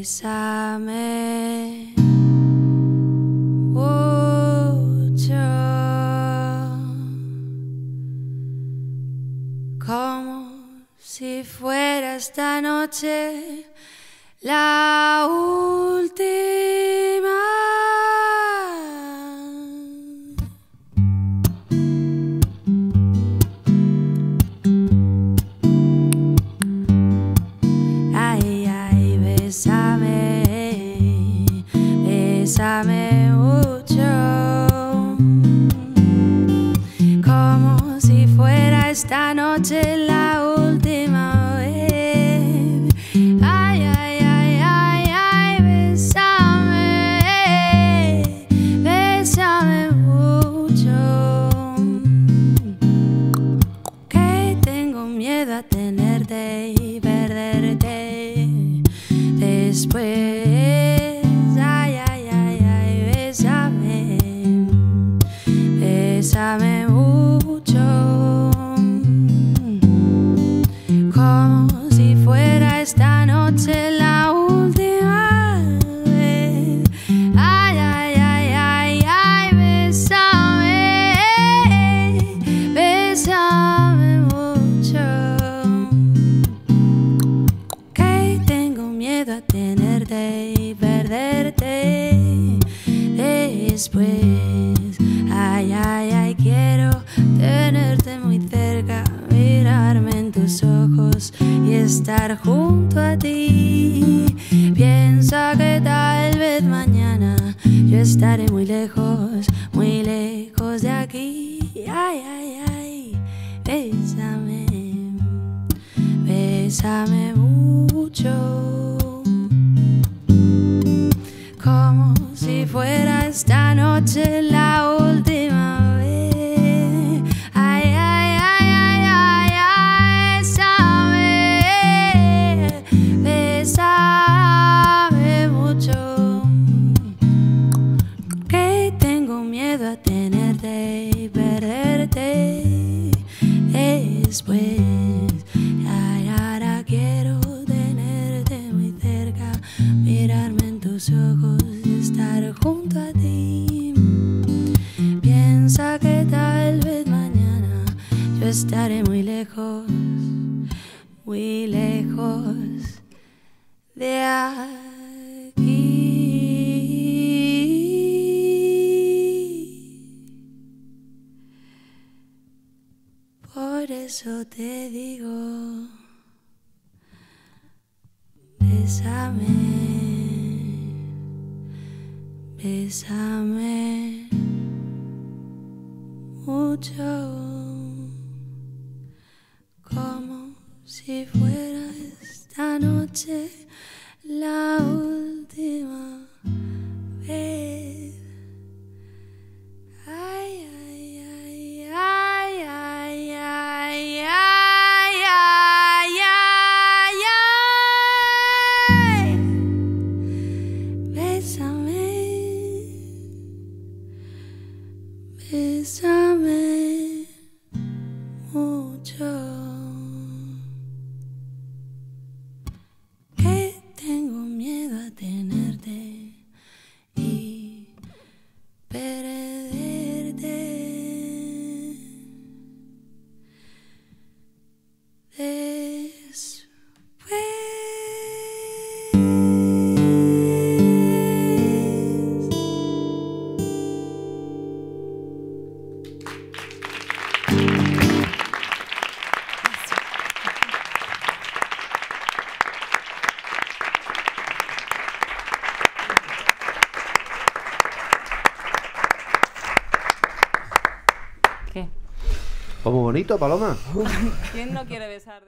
Bésame. Mucho. Como si fuera esta noche la última. Noche junto a ti. Piensa que tal vez mañana yo estaré muy lejos, muy lejos de aquí. Ay, ay, ay, bésame, bésame mucho. Como si fuera esta noche la última después. Quiero tenerte muy cerca, mirarme en tus ojos y estar junto a ti. Piensa que tal vez mañana yo estaré muy lejos, muy lejos de aquí. Eso te digo, bésame, bésame mucho, como si fuera esta noche la is ¿Qué? Muy bonito, Paloma. ¿Quién no quiere besar?